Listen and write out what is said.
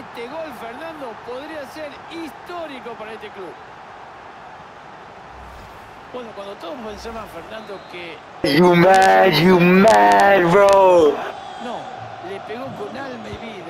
Este gol, Fernando, podría ser histórico para este club. Bueno, cuando todos pensaban, Fernando, que... You mad, you mad, bro. No, le pegó con alma y vida.